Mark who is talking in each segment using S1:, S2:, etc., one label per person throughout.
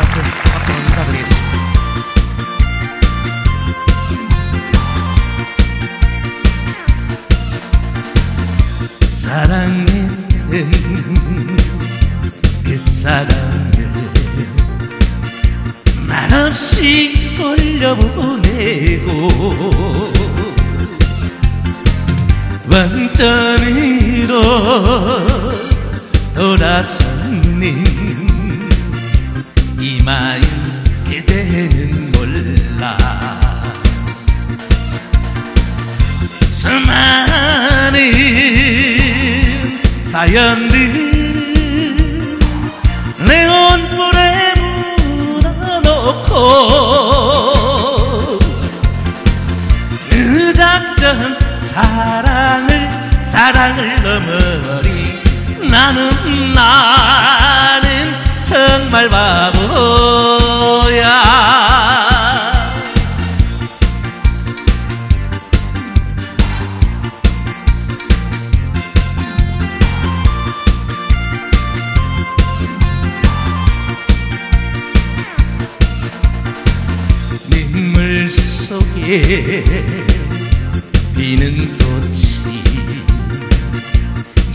S1: 인사하세요. 박정원 인사드리겠습니다. 사랑했던 그 사랑을 말없이 돌려보내고 왕전으로 돌아섰는 이 마음 그대는 몰라. 수많은 사연들을 내 온불에 묻어놓고 그 작전 사랑을 사랑을 넘어리 나는 나는 정말 바보 속에 피는 꽃이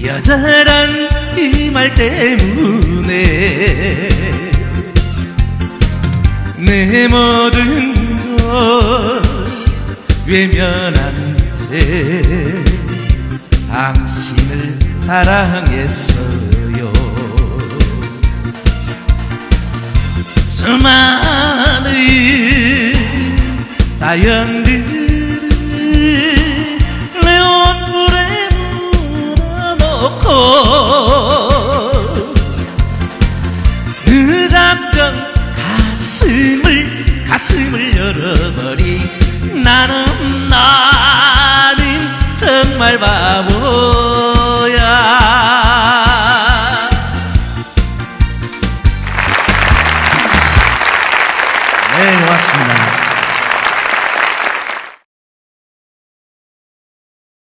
S1: 여자란 그말 때문에 내 모든 걸 외면한 채 당신을 사랑했어요. 수많은 사연들을 내 온불에 묻어놓고 그 작정 가슴을 가슴을 열어버리 나는 나는 정말 바보야. 네 고맙습니다